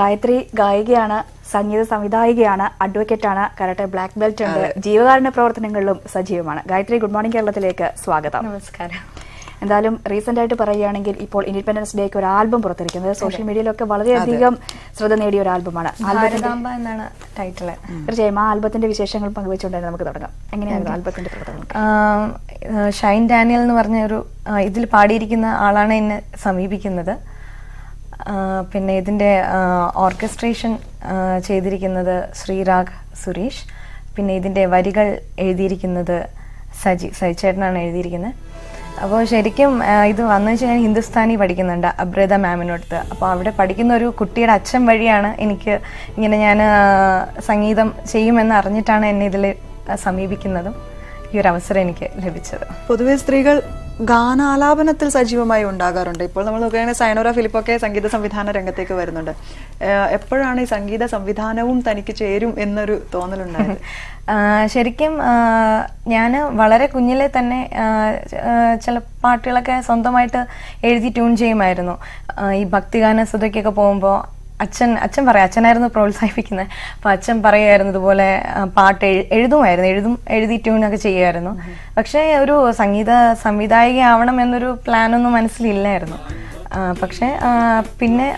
ഗായത്രി ഗായികയാണ് സംഗീത സംവിധായികയാണ് അഡ്വക്കേറ്റാണ് കരാട്ടെ ബ്ലാക്ക് ബെൽറ്റ് ഉണ്ട്. ജീവകാരുണ്യ പ്രവർത്തനങ്ങളിലും സജീവമാണ്. ഗായത്രി ഗുഡ് മോർണിംഗ് കേരളത്തിലേക്ക് സ്വാഗതം. നമസ്കാരം. എന്തായാലും റീസെന്റ് ആയിട്ട് പറയുകയാണെങ്കിൽ ഇപ്പോൾ ഇൻഡിപെൻഡൻസ് ഡേക്ക് ഒരു ആൽബം പുറത്തിരിക്കുന്നത്. സോഷ്യൽ മീഡിയയിലൊക്കെ വളരെയധികം ശ്രദ്ധ നേടിയ ഒരു ആൽബമാണ്. എന്നാണ് ടൈറ്റിൽ തീർച്ചയായും ആ ആൽബത്തിന്റെ വിശേഷങ്ങൾ പങ്കുവെച്ചുകൊണ്ട് നമുക്ക് തുടങ്ങാം. എങ്ങനെയായിരുന്നു ആൽബത്തിന്റെ പ്രവർത്തനം ഷൈൻ ഡാനിയൽ എന്ന് പറഞ്ഞ ഒരു ഇതിൽ പാടിയിരിക്കുന്ന ആളാണ് എന്നെ സമീപിക്കുന്നത്. പിന്നെ ഇതിന്റെ ഓർക്കസ്ട്രേഷൻ ചെയ്തിരിക്കുന്നത് ശ്രീരാഗ് സുരേഷ്. പിന്നെ ഇതിന്റെ വരികൾ എഴുതിയിരിക്കുന്നത് സജി സജിച്ചേട്ടനാണ് എഴുതിയിരിക്കുന്നത്. അപ്പോൾ ശരിക്കും ഇത് വന്നു വെച്ചാൽ ഞാൻ ഹിന്ദുസ്ഥാനി പഠിക്കുന്നുണ്ട് അബ്രത മാമിനടുത്ത് അപ്പോൾ അവിടെ പഠിക്കുന്ന ഒരു കുട്ടിയുടെ അച്ഛൻ വഴിയാണ് എനിക്ക് ഇങ്ങനെ ഞാൻ സംഗീതം ചെയ്യുമെന്ന് അറിഞ്ഞിട്ടാണ് എന്നെ ഇതിൽ സമീപിക്കുന്നതും ഈ ഒരു അവസരം എനിക്ക് ലഭിച്ചത്. പൊതുവെ സ്ത്രീകൾ ഗാനാലാപനത്തിൽ സജീവമായി ഉണ്ടാകാറുണ്ട്. ഇപ്പോൾ നമ്മൾ നോക്കുകയാണെങ്കിൽ സൈനോറ ഫിലിപ്പൊക്കെ സംഗീത സംവിധാന രംഗത്തേക്ക് വരുന്നുണ്ട്. എപ്പോഴാണ് ഈ സംഗീത സംവിധാനവും തനിക്ക് ചേരും എന്നൊരു തോന്നലുണ്ടായത്? ശരിക്കും ഞാൻ വളരെ കുഞ്ഞിലെ തന്നെ ചില പാട്ടുകളൊക്കെ സ്വന്തമായിട്ട് എഴുതി ട്യൂൺ ചെയ്യുമായിരുന്നു. ഈ ഭക്തിഗാന സുധയ്ക്കൊക്കെ പോകുമ്പോൾ അച്ഛൻ അച്ഛൻ പറയാം അച്ഛനായിരുന്നു പ്രോത്സാഹിപ്പിക്കുന്നത് അപ്പൊ അച്ഛൻ പറയുമായിരുന്നു ഇതുപോലെ പാട്ട് എഴുതുമായിരുന്നു എഴുതും എഴുതി ട്യൂണൊക്കെ ചെയ്യുമായിരുന്നു. പക്ഷേ ഒരു സംഗീത സംവിധായിക ആവണം എന്നൊരു പ്ലാനൊന്നും മനസ്സിലില്ലായിരുന്നു. പക്ഷേ പിന്നെ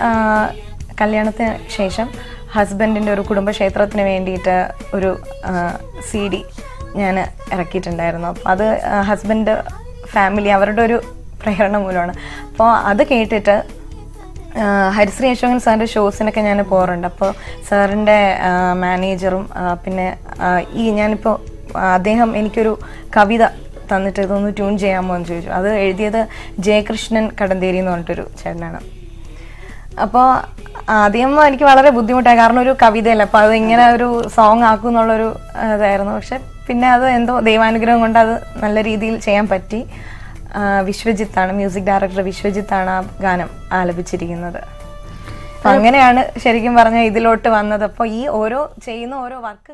കല്യാണത്തിന് ശേഷം ഹസ്ബൻഡിന്റെ ഒരു കുടുംബക്ഷേത്രത്തിന് വേണ്ടിയിട്ട് ഒരു സി ഡി ഞാൻ ഇറക്കിയിട്ടുണ്ടായിരുന്നു. അത് ഹസ്ബൻഡ് ഫാമിലി അവരുടെ ഒരു പ്രേരണ മൂലമാണ്. അപ്പോൾ അത് കേട്ടിട്ട് ഹരിശ്രീ യശോകൻ സാറിന്റെ ഷോസിനൊക്കെ ഞാൻ പോകാറുണ്ട്. അപ്പോൾ സാറിന്റെ മാനേജറും പിന്നെ ഈ ഞാനിപ്പോൾ അദ്ദേഹം എനിക്കൊരു കവിത തന്നിട്ട് ഇതൊന്ന് ട്യൂൺ ചെയ്യാമോ എന്ന് ചോദിച്ചു. അത് എഴുതിയത് ജയകൃഷ്ണൻ കടന്തേരി എന്ന് പറഞ്ഞിട്ടൊരു ചേട്ടനാണ്. അപ്പോൾ ആദ്യം എനിക്ക് വളരെ ബുദ്ധിമുട്ടായി. കാരണം ഒരു കവിതയല്ല. അപ്പോൾ അത് ഇങ്ങനെ ഒരു സോങ് ആക്കും എന്നുള്ളൊരു ഇതായിരുന്നു. പക്ഷെ പിന്നെ അത് എന്തോ ദൈവാനുഗ്രഹം കൊണ്ട് അത് നല്ല രീതിയിൽ ചെയ്യാൻ പറ്റി. വിശ്വജിത്താണ് മ്യൂസിക് ഡയറക്ടർ വിശ്വജിത്താണ് ആ ഗാനം ആലപിച്ചിരിക്കുന്നത്. അങ്ങനെയാണ് ശരിക്കും പറഞ്ഞ ഇതിലോട്ട് വന്നത്. അപ്പോൾ ഈ ഓരോ ചെയ്യുന്ന ഓരോ വർക്ക്